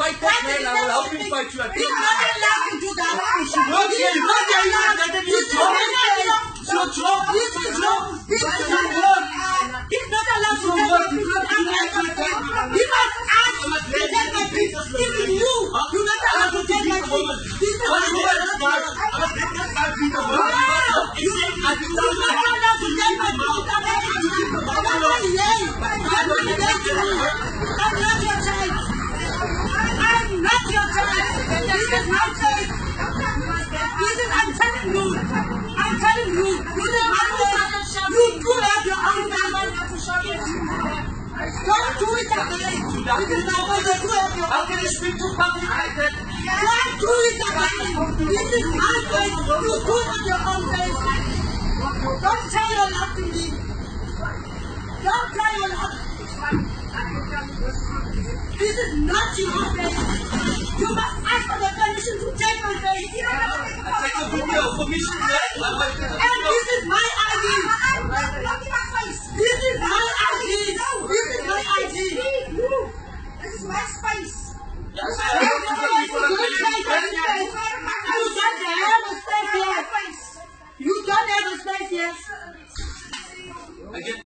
fight that man. I will help him fight you. I think. not allowed to do that. Not here, not there. You are letting you joke. It's your joke. This is your, this is your word. He's you. Do have your own family. Don't do it again. This is my mother. You have your that? Don't do it again. This is my place. You do it on your own place. Don't try your luck to me. Don't try your luck. This is not your place. You must ask for the permission to take my face. I take a video permission este país. You don't have respect. You respect.